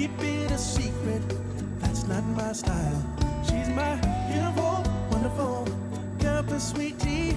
keep it a secret. That's not my style. She's my beautiful, wonderful, campus sweetie.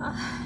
Uh.